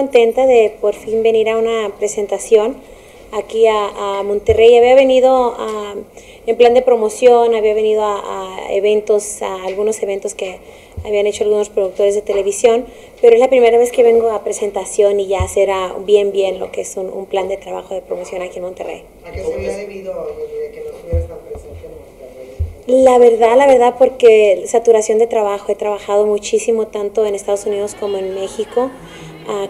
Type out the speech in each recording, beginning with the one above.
contenta de por fin venir a una presentación aquí a, Monterrey. Había venido en plan de promoción, había venido a, eventos, a algunos eventos que habían hecho algunos productores de televisión, pero es la primera vez que vengo a presentación y ya hacer bien, bien lo que es un, plan de trabajo de promoción aquí en Monterrey. ¿A qué se había debido que no estuvieras tan presente en Monterrey? La verdad, la verdad, porque saturación de trabajo. He trabajado muchísimo tanto en Estados Unidos como en México.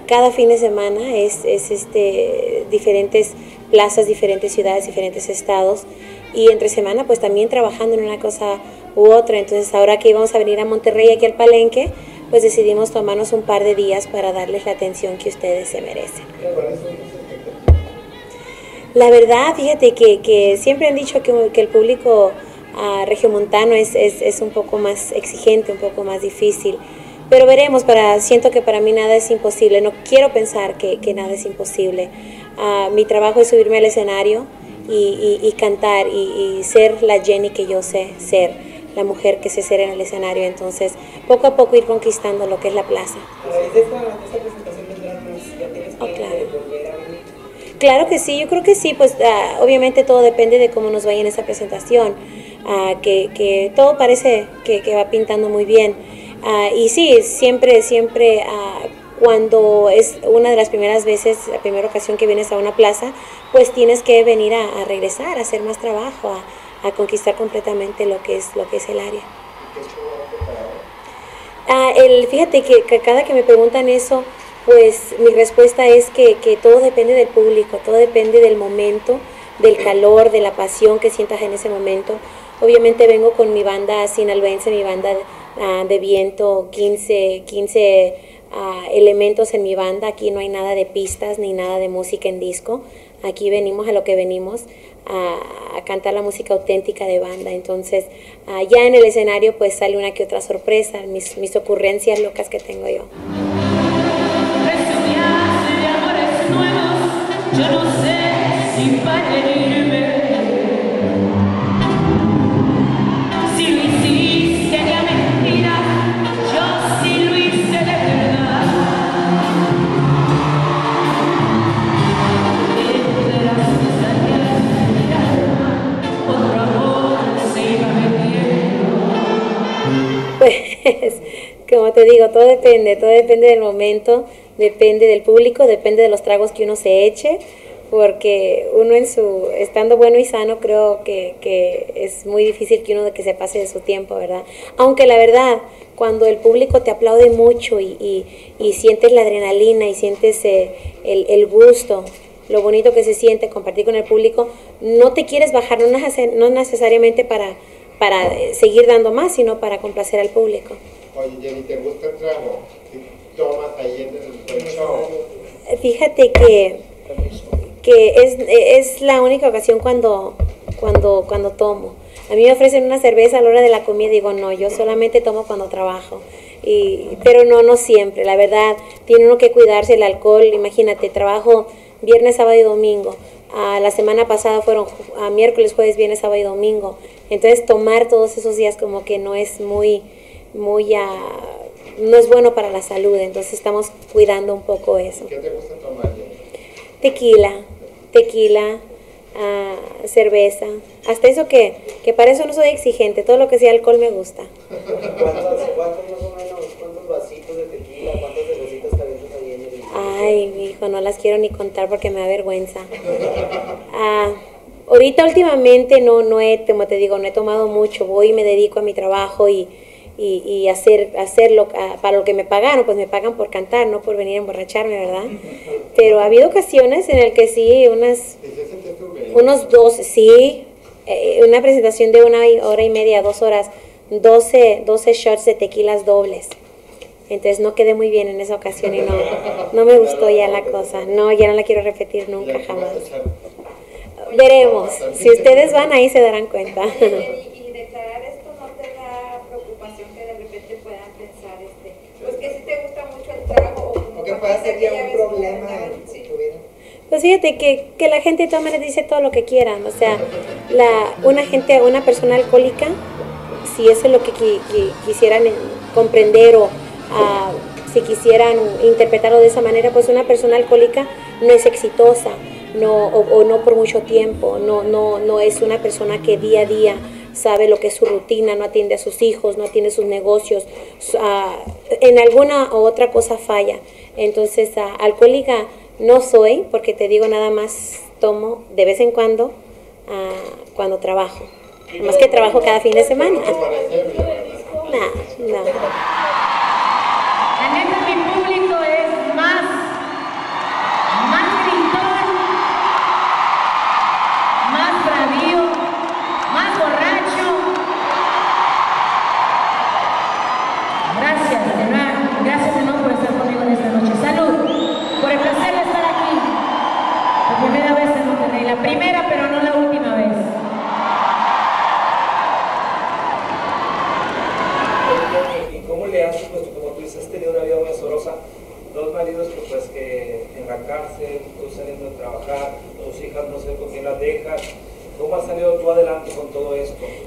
Cada fin de semana es, es este, diferentes plazas, diferentes ciudades, diferentes estados y entre semana pues también trabajando en una cosa u otra. Entonces ahora que íbamos a venir a Monterrey aquí al Palenque, pues decidimos tomarnos un par de días para darles la atención que ustedes se merecen. La verdad, fíjate que, siempre han dicho que, el público uh, regiomontano es, es, un poco más exigente, un poco más difícil. Pero veremos, para, siento que para mí nada es imposible, no quiero pensar que, nada es imposible. Ah, mi trabajo es subirme al escenario y, cantar y, ser la Jenny que yo sé ser, la mujer que sé ser en el escenario. Entonces, poco a poco ir conquistando lo que es la plaza. Oh, claro. Claro que sí, yo creo que sí, pues ah, obviamente todo depende de cómo nos vaya en esa presentación, ah, que, todo parece que, que va pintando muy bien. Ah, y sí, siempre, siempre ah, cuando es una de las primeras veces, la primera ocasión que vienes a una plaza, pues tienes que venir a, regresar, a hacer más trabajo, a, conquistar completamente lo que es, lo que es el área. Ah, el, fíjate que, cada que me preguntan eso, pues mi respuesta es que, que, todo depende del público, todo depende del momento, del calor, de la pasión que sientas en ese momento. Obviamente vengo con mi banda sinalbense, mi banda Ah, de viento, 15, 15 ah, elementos en mi banda. Aquí no hay nada de pistas ni nada de música en disco. Aquí venimos a lo que venimos, a, cantar la música auténtica de banda. Entonces, uh, ya en el escenario pues sale una que otra sorpresa, mis, mis ocurrencias locas que tengo yo. Yo no sé si como te digo, todo depende, todo depende del momento, depende del público, depende de los tragos que uno se eche, porque uno en su, estando bueno y sano, creo que, es muy difícil que uno que se pase de su tiempo, ¿verdad? Aunque la verdad, cuando el público te aplaude mucho y, sientes la adrenalina y sientes eh, el, el gusto, lo bonito que se siente compartir con el público, no te quieres bajar, no necesariamente para para eh, seguir dando más, sino para complacer al público. Oye, Jenny, ¿te gusta el trago? tomas ahí show? Fíjate que, que es, es, la única ocasión cuando, cuando, cuando tomo. A mí me ofrecen una cerveza a la hora de la comida y digo, no, yo solamente tomo cuando trabajo. Y, pero no, no siempre, la verdad, tiene uno que cuidarse el alcohol, imagínate, trabajo viernes, sábado y domingo. La semana pasada fueron a miércoles, jueves, viernes, sábado y domingo. Entonces tomar todos esos días como que no es muy, muy, no es bueno para la salud. Entonces estamos cuidando un poco eso. ¿Qué te gusta tomar? Tequila, tequila, ah, cerveza. Hasta eso que, que para eso no soy exigente. Todo lo que sea alcohol me gusta. ¿Cuántos, cuántos más o menos, cuántos vasitos de tequila, cuántas cervecitas te ahí en el... Ay, mi hijo, no las quiero ni contar porque me da vergüenza. Ah, Ahorita últimamente no, no he, como te digo, no he tomado mucho, voy y me dedico a mi trabajo y, y, hacer, hacerlo para lo que me pagaron, pues me pagan por cantar, no por venir a emborracharme, ¿verdad? Pero ha habido ocasiones en las que sí, unas, unos dos, sí, eh, una presentación de una hora y media, dos horas, 12, 12 shots de tequilas dobles. Entonces no quedé muy bien en esa ocasión y no, no me gustó ya la cosa. No, ya no la quiero repetir nunca, jamás. Veremos. Si ustedes van ahí se darán cuenta. Y, declarar esto no te da preocupación que de repente puedan pensar, este, pues que si te gusta mucho el trago o, que pueda ser ya un problema en tu vida. Pues fíjate que, que la gente de todas maneras dice todo lo que quieran, o sea, la, una gente, una persona alcohólica, si eso es lo que, quisieran comprender o uh, si quisieran interpretarlo de esa manera, pues una persona alcohólica no es exitosa, no, o, no por mucho tiempo, no, no, no es una persona que día a día sabe lo que es su rutina, no atiende a sus hijos, no atiende sus negocios, ah, en alguna u otra cosa falla. Entonces, uh, alcohólica no soy, porque te digo nada más tomo de vez en cuando ah, cuando trabajo. Más que trabajo cada fin de semana. No, no.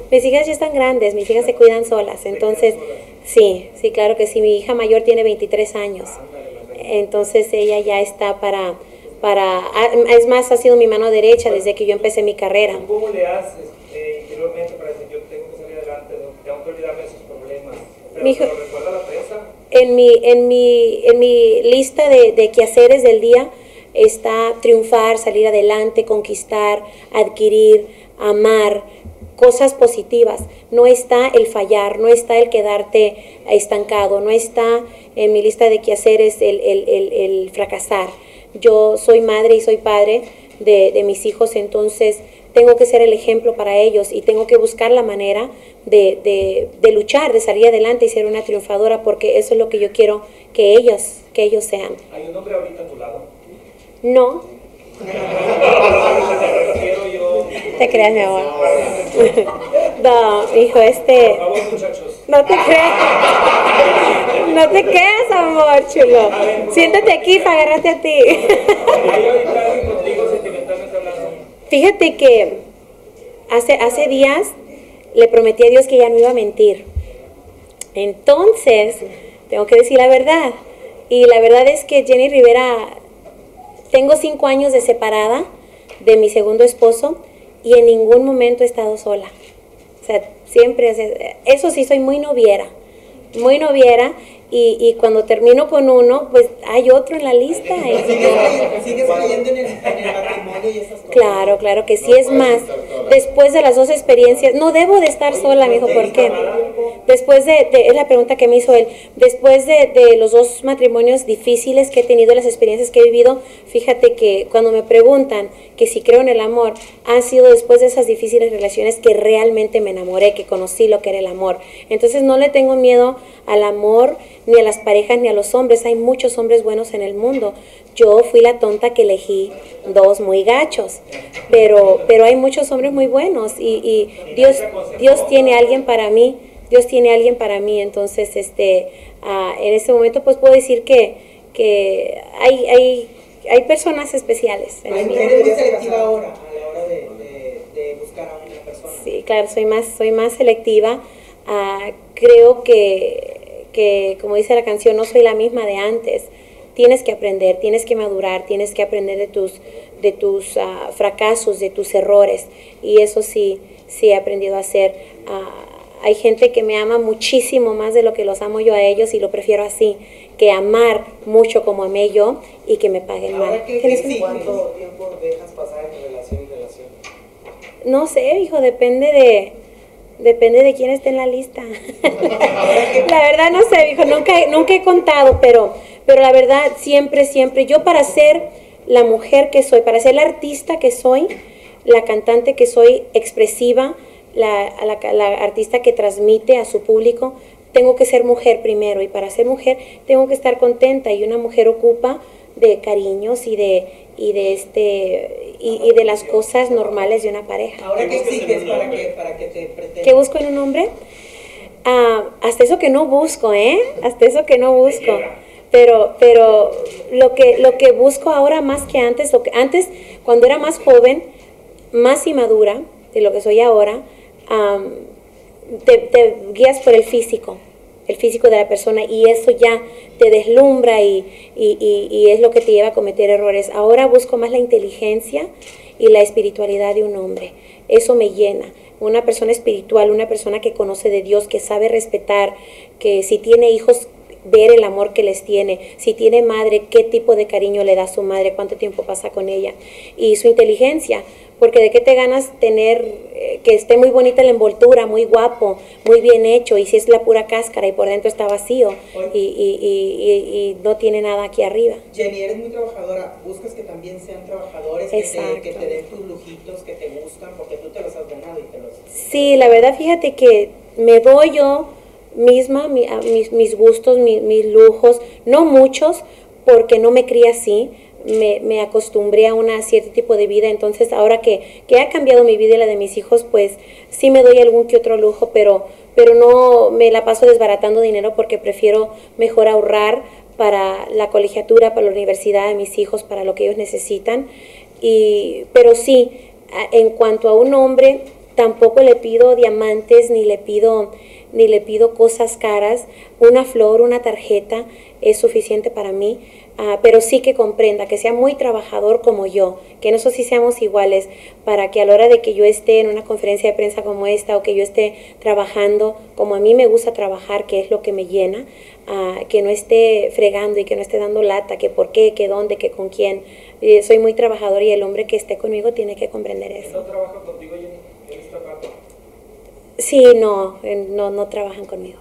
Mis hijas ya están grandes, mis hijas se cuidan solas, entonces sí, sí, claro que sí, mi hija mayor tiene 23 años, entonces ella ya está para, para, ah, es más, ha sido mi mano derecha desde que yo empecé mi carrera. ¿Cómo le haces eh, interiormente para decir yo tengo que salir adelante, tengo que olvidarme de esos problemas? Pero mi la prensa? En mi, en mi, en mi lista de, de quehaceres del día está triunfar, salir adelante, conquistar, adquirir, amar, cosas positivas, no está el fallar, no está el quedarte estancado, no está en mi lista de quehaceres el, el, el, fracasar. Yo soy madre y soy padre de, de, mis hijos, entonces tengo que ser el ejemplo para ellos y tengo que buscar la manera de, de, de, luchar, de salir adelante y ser una triunfadora, porque eso es lo que yo quiero que ellos, que ellos sean. ¿Hay un hombre ahorita a tu lado? No, te creas, mi amor. No, hijo, este. No te creas. No te creas, amor, chulo. Siéntate aquí para agarrarte a ti. Fíjate que hace, hace días le prometí a Dios que ya no iba a mentir. Entonces, tengo que decir la verdad. Y la verdad es que Jenny Rivera tengo cinco años de separada de mi segundo esposo y en ningún momento he estado sola. O sea, siempre, eso sí, soy muy noviera, muy noviera y, y, cuando termino con uno, pues hay otro en la lista. ¿Sigues, creyendo en el, matrimonio y esas cosas? Claro, claro que sí. Es más, después de las dos experiencias, no debo de estar sola, me dijo, ¿por qué? Después de, es la pregunta que me hizo él, después de, de los dos matrimonios difíciles que he tenido, las experiencias que he vivido, fíjate que cuando me preguntan que si creo en el amor, han sido después de esas difíciles relaciones que realmente me enamoré, que conocí lo que era el amor. Entonces no le tengo miedo al amor, ni a las parejas, ni a los hombres. Hay muchos hombres buenos en el mundo. Yo fui la tonta que elegí dos muy gachos, pero, pero hay muchos hombres muy buenos y, y Dios, Dios tiene alguien para mí. Dios tiene alguien para mí, entonces este, ah, en este momento pues puedo decir que, que hay, hay, hay personas especiales. En ¿Eres muy selectiva ahora a la hora de, de, buscar a una persona? Sí, claro, soy más, soy más selectiva. Ah, creo que que, como dice la canción, no soy la misma de antes. Tienes que aprender, tienes que madurar, tienes que aprender de tus, de tus ah, fracasos, de tus errores. Y eso sí, sí he aprendido a hacer. Ah, hay gente que me ama muchísimo más de lo que los amo yo a ellos y lo prefiero así, que amar mucho como amé yo y que me paguen mal. ¿Cuánto tiempo dejas pasar en relación y relación? No sé, hijo, depende de, Depende de quién esté en la lista. la verdad no sé, hijo, nunca, nunca he contado, pero, pero la verdad siempre, siempre, yo para ser la mujer que soy, para ser la artista que soy, la cantante que soy, expresiva, la, la artista que transmite a su público, tengo que ser mujer primero y para ser mujer tengo que estar contenta y una mujer ocupa de cariños y de y de este y, de las cosas normales de una pareja. Ahora qué exiges para que para que te ¿Qué busco en un hombre? Ah, hasta eso que no busco, ¿eh? Hasta eso que no busco. Pero pero lo que lo que busco ahora más que antes, lo que antes cuando era más joven, más inmadura de lo que soy ahora, te, te guías por el físico el físico de la persona y eso ya te deslumbra y, y, y, es lo que te lleva a cometer errores. Ahora busco más la inteligencia y la espiritualidad de un hombre. Eso me llena. Una persona espiritual, una persona que conoce de Dios, que sabe respetar, que si tiene hijos ver el amor que les tiene, si tiene madre, qué tipo de cariño le da su madre, cuánto tiempo pasa con ella y su inteligencia, porque de qué te ganas tener eh, que esté muy bonita la envoltura, muy guapo, muy bien hecho, y si es la pura cáscara y por dentro está vacío y, y, y, no tiene nada aquí arriba. Jenny, eres muy trabajadora, buscas que también sean trabajadores, que te, que te, den tus lujitos, que te gustan, porque tú te los has ganado y te los... Sí, la verdad, fíjate que me doy yo misma mis, mis, gustos, mis lujos, no muchos, porque no me crié así, me, me, acostumbré a un cierto tipo de vida, entonces ahora que, que, ha cambiado mi vida y la de mis hijos, pues sí me doy algún que otro lujo, pero, pero no me la paso desbaratando dinero porque prefiero mejor ahorrar para la colegiatura, para la universidad de mis hijos, para lo que ellos necesitan. Y, pero sí, en cuanto a un hombre, tampoco le pido diamantes ni le pido ni le pido cosas caras. Una flor, una tarjeta es suficiente para mí, ah, pero sí que comprenda, que sea muy trabajador como yo, que eso sí seamos iguales, para que a la hora de que yo esté en una conferencia de prensa como esta o que yo esté trabajando como a mí me gusta trabajar, que es lo que me llena, ah, que no esté fregando y que no esté dando lata, que por qué, que dónde, que con quién. Eh, soy muy trabajador y el hombre que esté conmigo tiene que comprender eso. ¿No trabaja contigo en esta parte? Sí, no, no, no trabajan conmigo.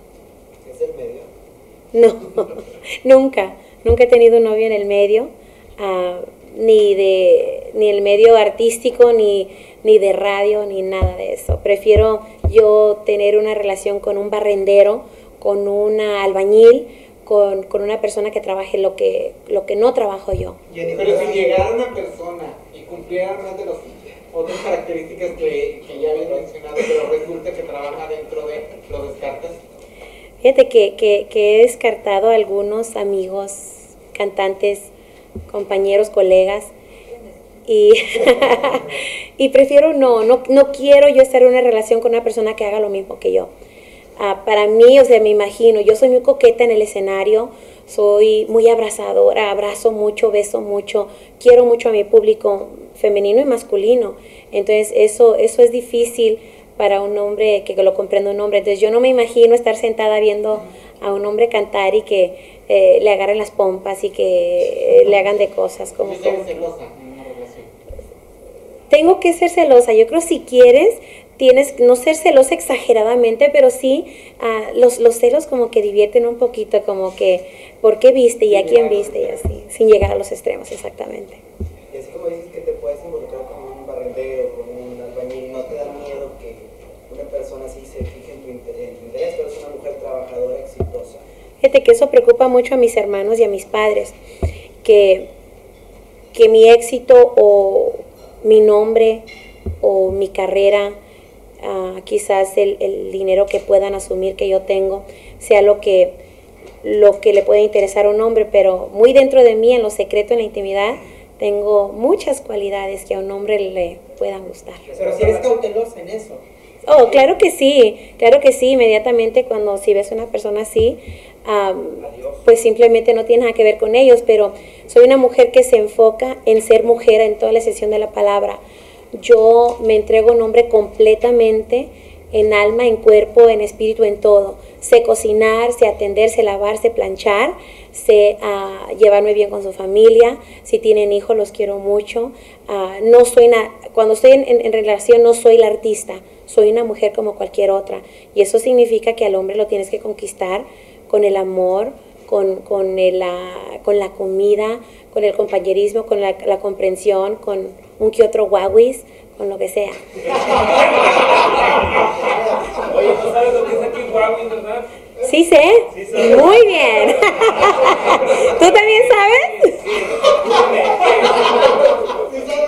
¿Es el medio? No, nunca, nunca he tenido un novio en el medio, uh, ni de ni el medio artístico, ni, ni de radio, ni nada de eso. Prefiero yo tener una relación con un barrendero, con una albañil, con, con, una persona que trabaje lo que, lo que no trabajo yo. Pero si llegara una persona y cumpliera más de los otras características que, que ya habías mencionado, pero resulta que trabaja dentro de los descartes. Fíjate que, que, que he descartado a algunos amigos, cantantes, compañeros, colegas, y, y prefiero no, no, no quiero yo estar en una relación con una persona que haga lo mismo que yo. Uh, para mí, o sea, me imagino, yo soy muy coqueta en el escenario, soy muy abrazadora, abrazo mucho, beso mucho, quiero mucho a mi público femenino y masculino. Entonces eso, eso es difícil para un hombre que, lo comprenda un hombre. Entonces yo no me imagino estar sentada viendo a un hombre cantar y que eh, le agarren las pompas y que eh, le hagan de cosas como... como celosa tengo que ser celosa. Yo creo si quieres, tienes no ser celosa exageradamente, pero sí uh, los, los celos como que divierten un poquito, como que por qué viste y a quién viste y así, sin llegar a los extremos, exactamente. Fíjate que eso preocupa mucho a mis hermanos y a mis padres, que, que mi éxito o mi nombre o mi carrera, uh, quizás el, el, dinero que puedan asumir que yo tengo, sea lo que, lo que le pueda interesar a un hombre, pero muy dentro de mí, en lo secreto, en la intimidad, tengo muchas cualidades que a un hombre le puedan gustar. Pero si eres cautelosa en eso. Oh, claro que sí, claro que sí, inmediatamente cuando si ves una persona así, pues simplemente no tiene nada que ver con ellos, pero soy una mujer que se enfoca en ser mujer en toda la sesión de la palabra. Yo me entrego un hombre completamente en alma, en cuerpo, en espíritu, en todo. Sé cocinar, sé atender, sé lavar, sé planchar, sé uh, llevarme bien con su familia. Si tienen hijos, los quiero mucho. Uh, no soy cuando estoy en, relación, no soy la artista, soy una mujer como cualquier otra. Y eso significa que al hombre lo tienes que conquistar con el amor, con, con, el, la, con la comida, con el compañerismo, con la, la comprensión, con un que otro guaguis, con lo que sea. Oye, ¿tú sabes lo que es aquí guaguis, verdad? Sí sé. Sí. Muy bien. ¿Tú también sabes? Sí.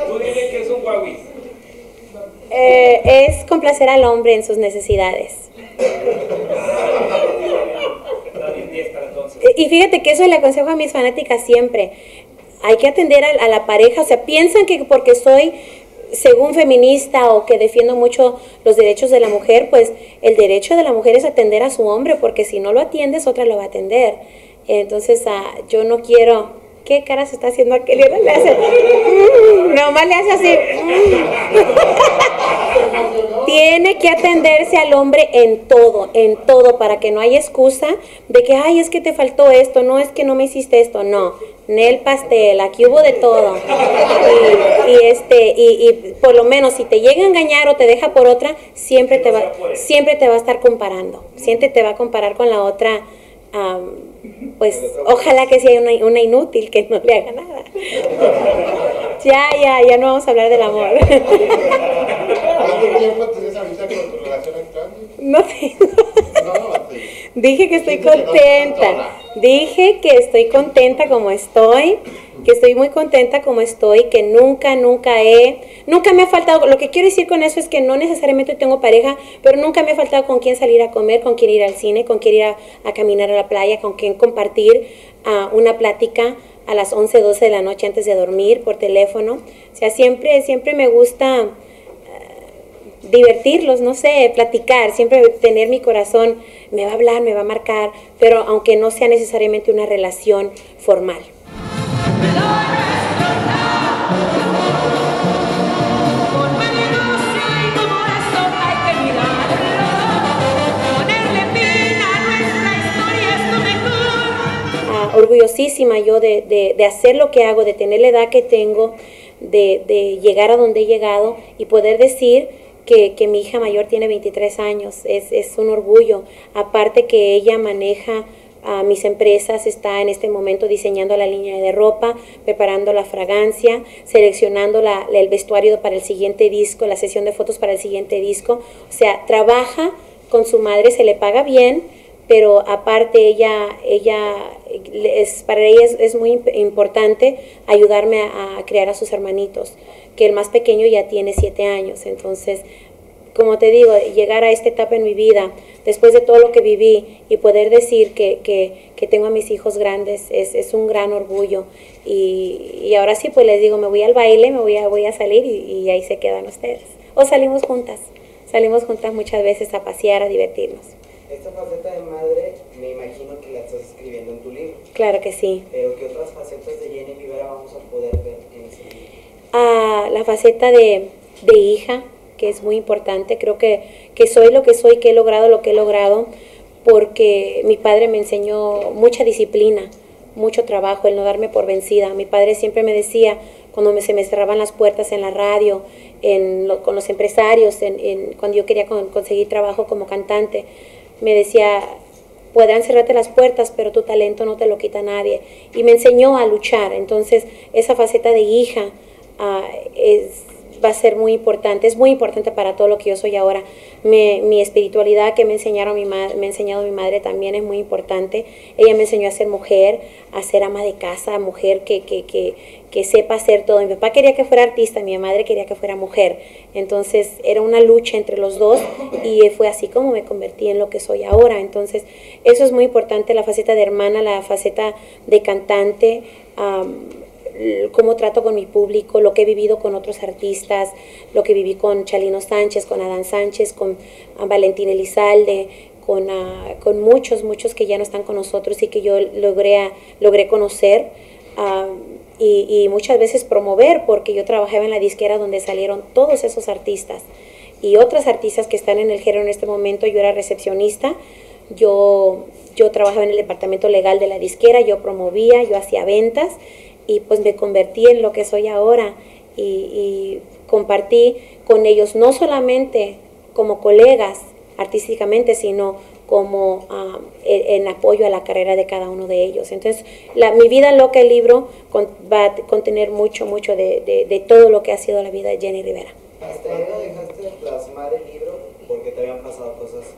Tú dime que es un. Eh, es complacer al hombre en sus necesidades. Y fíjate que eso le aconsejo a mis fanáticas siempre. Hay que atender a, la pareja, o sea, piensan que porque soy según feminista o que defiendo mucho los derechos de la mujer, pues el derecho de la mujer es atender a su hombre, porque si no lo atiendes, otra lo va a atender. Entonces, ah, yo no quiero... ¿Qué cara se está haciendo aquel? Le hace, mm, nomás le hace así. mm. Tiene que atenderse al hombre en todo, en todo, para que no haya excusa de que, ay, es que te faltó esto, no es que no me hiciste esto, no. Nel pastel, aquí hubo de todo. Y, y este, y, y por lo menos si te llega a engañar o te deja por otra, siempre te va, siempre te va a estar comparando. Siempre te va a comparar con la otra. Am, pues ojalá que sea una, una inútil que no le haga nada. Ya, ya, ya no vamos a hablar del amor. ¿Cuánto tiempo tienes ahorita con tu relación actual? No tengo. No, sí. Dije que estoy contenta. Dije que estoy contenta como estoy, que estoy muy contenta como estoy, que nunca, nunca he, nunca me ha faltado, lo que quiero decir con eso es que no necesariamente tengo pareja, pero nunca me ha faltado con quién salir a comer, con quién ir al cine, con quién ir a, a caminar a la playa, con quién compartir ah, una plática a las 11, 12 de la noche antes de dormir por teléfono. O sea, siempre, siempre me gusta divertirlos, no sé, platicar, siempre tener mi corazón, me va a hablar, me va a marcar, pero aunque no sea necesariamente una relación formal. Ah, orgullosísima yo de, de- de hacer lo que hago, de tener la edad que tengo, de, de llegar a donde he llegado y poder decir que, que mi hija mayor tiene 23 años. Es, es un orgullo. Aparte que ella maneja a mis empresas, está en este momento diseñando la línea de ropa, preparando la fragancia, seleccionando la- el vestuario para el siguiente disco, la sesión de fotos para el siguiente disco. O sea, trabaja con su madre, se le paga bien, pero aparte ella, ella es, para ella es, es muy imp- importante ayudarme a, a criar a sus hermanitos, que el más pequeño ya tiene siete años, entonces, como te digo, llegar a esta etapa en mi vida, después de todo lo que viví y poder decir que, que, que tengo a mis hijos grandes, es, es un gran orgullo. Y, y ahora sí, pues les digo, me voy al baile, me voy a, voy a salir y, y ahí se quedan ustedes. O salimos juntas, salimos juntas muchas veces a pasear, a divertirnos. Esta faceta de madre me imagino que la estás escribiendo en tu libro, Claro que sí. pero ¿qué otras facetas de Jenny Rivera vamos a poder ver? A la faceta de, de hija, que es muy importante. Creo que, que soy lo que soy, que he logrado lo que he logrado, porque mi padre me enseñó mucha disciplina, mucho trabajo, el no darme por vencida. Mi padre siempre me decía, cuando me, se me cerraban las puertas en la radio, en con los empresarios, en, cuando yo quería con- conseguir trabajo como cantante, me decía, podrán cerrarte las puertas, pero tu talento no te lo quita nadie. Y me enseñó a luchar. Entonces, esa faceta de hija ah, es, va a ser muy importante. Es muy importante para todo lo que yo soy ahora. Me- mi espiritualidad que me enseñaron mi me enseñado mi madre también es muy importante. Ella me enseñó a ser mujer, a ser ama de casa, mujer que, que, que, que sepa hacer todo. Mi papá quería que fuera artista, mi madre quería que fuera mujer. Entonces era una lucha entre los dos y fue así como me convertí en lo que soy ahora. Entonces eso es muy importante, la faceta de hermana, la faceta de cantante. Cómo trato con mi público, lo que he vivido con otros artistas, lo que viví con Chalino Sánchez, con Adán Sánchez, con ah, Valentín Elizalde, con, ah, con muchos, muchos que ya no están con nosotros y que yo logré, a- logré conocer ah, y, y muchas veces promover, porque yo trabajaba en la disquera donde salieron todos esos artistas y otras artistas que están en el género en este momento. Yo era recepcionista, yo, yo trabajaba en el departamento legal de la disquera, yo promovía, yo hacía ventas y pues me convertí en lo que soy ahora y, compartí con ellos no solamente como colegas artísticamente, sino como ah, en, apoyo a la carrera de cada uno de ellos. Entonces, la, mi vida loca, el libro, con- va a contener mucho, mucho de, de- de todo lo que ha sido la vida de Jenny Rivera. Hasta ahí no dejaste de plasmar el libro porque te habían pasado cosas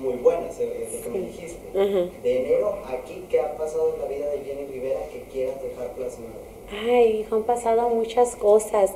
muy buenas, es es lo que me dijiste. Ajá. De enero aquí, ¿qué ha pasado en la vida de Jenny Rivera que quieras dejar plasmado? Ay, han pasado muchas cosas,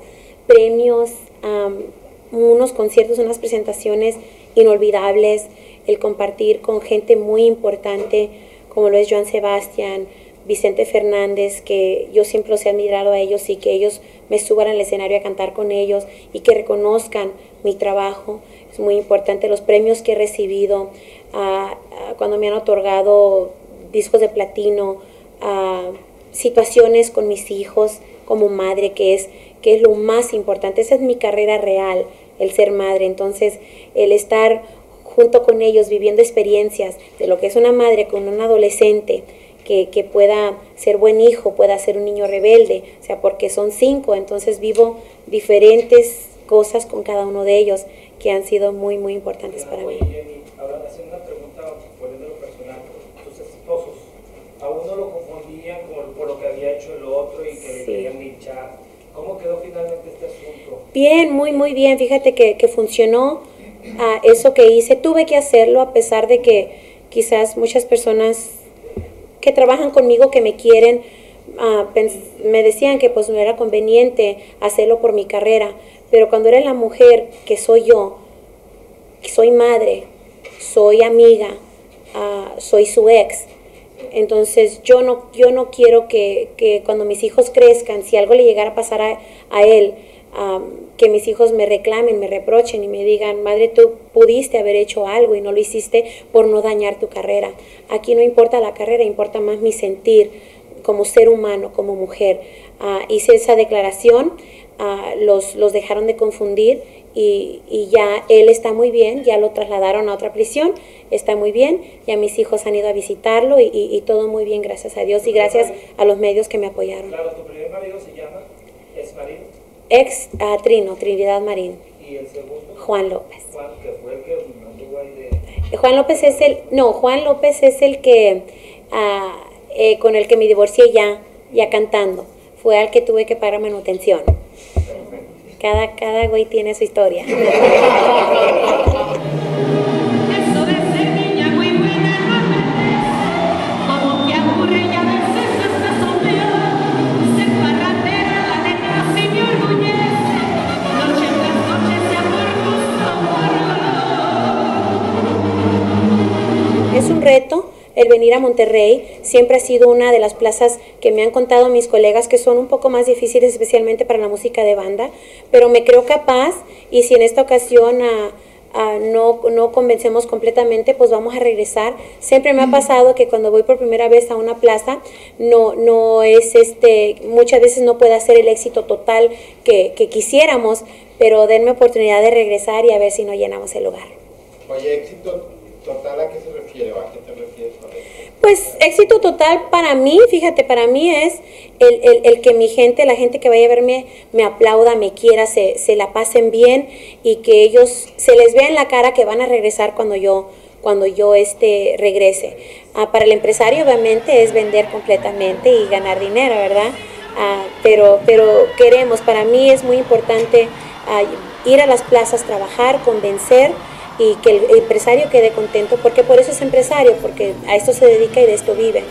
premios, am, unos conciertos, unas presentaciones inolvidables, el compartir con gente muy importante, como lo es Joan Sebastián, Vicente Fernández, que yo siempre los he admirado a ellos y que ellos me suban al escenario a cantar con ellos y que reconozcan mi trabajo. Es muy importante los premios que he recibido, ah, cuando me han otorgado discos de platino, ah, situaciones con mis hijos como madre, que es, que es lo más importante. Esa es mi carrera real, el ser madre. Entonces, el estar junto con ellos, viviendo experiencias de lo que es una madre con un adolescente, que, que, pueda ser buen hijo, pueda ser un niño rebelde, o sea, porque son cinco, entonces vivo diferentes cosas con cada uno de ellos que han sido muy, muy importantes para mí. Jenny, ahora haciendo una pregunta, poniéndolo personal, tus esposos, a uno lo confundían con, por lo que había hecho el otro y que le Sí. querían linchar. ¿Cómo quedó finalmente este asunto? Bien, muy, muy bien. Fíjate que, que funcionó ah, eso que hice. Tuve que hacerlo a pesar de que quizás muchas personas que trabajan conmigo, que me quieren, pens- me decían que pues no era conveniente hacerlo por mi carrera. Pero cuando era la mujer que soy yo, que soy madre, soy amiga, ah, soy su ex, entonces yo no, yo no quiero que, que cuando mis hijos crezcan, si algo le llegara a pasar a, a él, am, que mis hijos me reclamen, me reprochen y me digan, madre, tú pudiste haber hecho algo y no lo hiciste por no dañar tu carrera. Aquí no importa la carrera, importa más mi sentir como ser humano, como mujer. Ah, hice esa declaración, ah, los, los dejaron de confundir y, y ya él está muy bien, ya lo trasladaron a otra prisión, está muy bien, ya mis hijos han ido a visitarlo y, y- y todo muy bien, gracias a Dios y gracias a los medios que me apoyaron. Claro, tu primer marido se llama Esmarín Ex ah, Trino, Trinidad Marín, y el segundo, Juan López. Juan, que fue el que anduvo ahí de... Juan López es el, no, Juan López es el que, eh, con el que me divorcié ya, ya cantando. Fue al que tuve que pagar manutención. Cada, cada güey tiene su historia. Es un reto el venir a Monterrey. Siempre ha sido una de las plazas que me han contado mis colegas que son un poco más difíciles, especialmente para la música de banda. Pero me creo capaz y si en esta ocasión ah, ah, no, no convencemos completamente, pues vamos a regresar. Siempre me ha pasado que cuando voy por primera vez a una plaza, no, no es este, muchas veces no puede hacer el éxito total que, que quisiéramos, pero denme oportunidad de regresar y a ver si no llenamos el lugar. Oye, éxito total, ¿a qué se refiere o a qué te refieres? Pues éxito total para mí, fíjate, para mí es el, el- el que mi gente, la gente que vaya a verme, me aplauda, me quiera, se, se la pasen bien y que ellos se les vea en la cara que van a regresar cuando yo cuando yo este regrese. Ah, para el empresario obviamente es vender completamente y ganar dinero, ¿verdad? Ah, pero, pero queremos, para mí es muy importante ah, ir a las plazas, trabajar, convencer y que el empresario quede contento, porque por eso es empresario, porque a esto se dedica y de esto vive.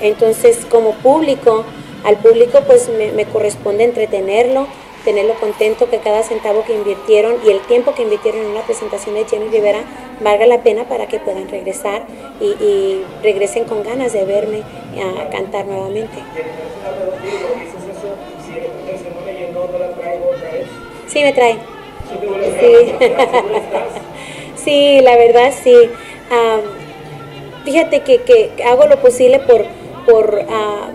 Entonces, como público, al público pues me, me corresponde entretenerlo, tenerlo contento, que cada centavo que invirtieron y el tiempo que invirtieron en la presentación de Jenny Rivera valga la pena para que puedan regresar y, y regresen con ganas de verme a cantar nuevamente. Una. Sí, me trae. Sí, Sí. la verdad sí. Am, fíjate que, que hago lo posible por, por ah,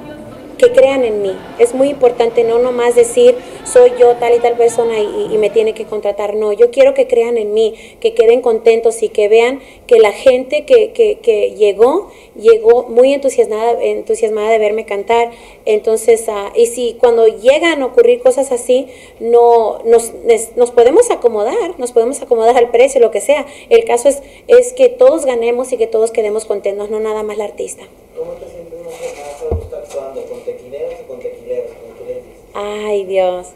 que crean en mí. Es muy importante no nomás decir soy yo tal y tal persona y, me tiene que contratar. No, yo quiero que crean en mí, que queden contentos y que vean que la gente que, que, que llegó, llegó muy entusiasmada, entusiasmada de verme cantar. Entonces, ah, y si cuando llegan a ocurrir cosas así, no nos, nos podemos acomodar, nos podemos acomodar al precio, lo que sea. El caso es, es que todos ganemos y que todos quedemos contentos, no nada más la artista. ¿Cómo te sientes Ay, Dios.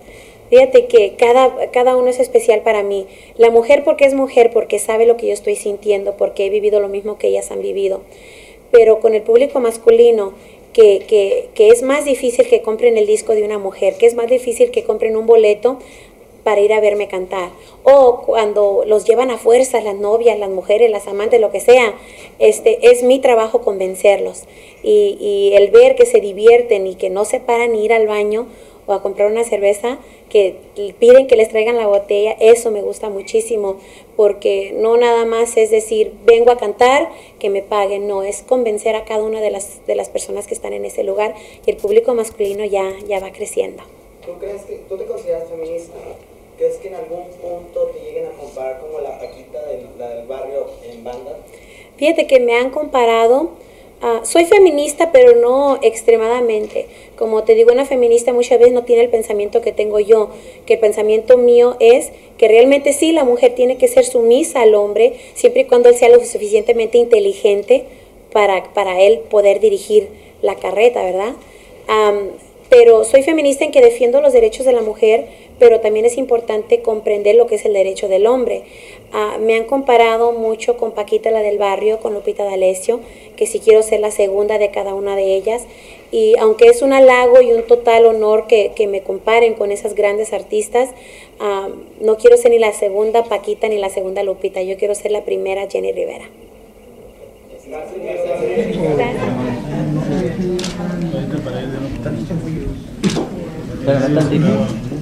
Fíjate que cada, cada uno es especial para mí. La mujer porque es mujer, porque sabe lo que yo estoy sintiendo, porque he vivido lo mismo que ellas han vivido. Pero con el público masculino, que, que, que es más difícil que compren el disco de una mujer, que es más difícil que compren un boleto para ir a verme cantar. O cuando los llevan a fuerzas las novias, las mujeres, las amantes, lo que sea, este, es mi trabajo convencerlos. Y, y el ver que se divierten y que no se paran ni ir al baño o a comprar una cerveza, que piden que les traigan la botella, eso me gusta muchísimo, porque no nada más es decir, vengo a cantar, que me paguen, no, es convencer a cada una de las, de las personas que están en ese lugar y el público masculino ya, ya va creciendo. ¿Tú crees que, tú te consideras feminista? ¿Crees que en algún punto te lleguen a comparar como la Paquita del, la del barrio en banda? Fíjate que me han comparado, ah, soy feminista, pero no extremadamente. Como te digo, una feminista muchas veces no tiene el pensamiento que tengo yo, que el pensamiento mío es que realmente sí, la mujer tiene que ser sumisa al hombre, siempre y cuando él sea lo suficientemente inteligente para, para él poder dirigir la carreta, ¿verdad? Pero soy feminista en que defiendo los derechos de la mujer, pero también es importante comprender lo que es el derecho del hombre. Ah, me han comparado mucho con Paquita, la del barrio, con Lupita D'Alessio, que si quiero ser la segunda de cada una de ellas. Y aunque es un halago y un total honor que, que me comparen con esas grandes artistas, ah, no quiero ser ni la segunda Paquita ni la segunda Lupita, yo quiero ser la primera Jenny Rivera. Tantito.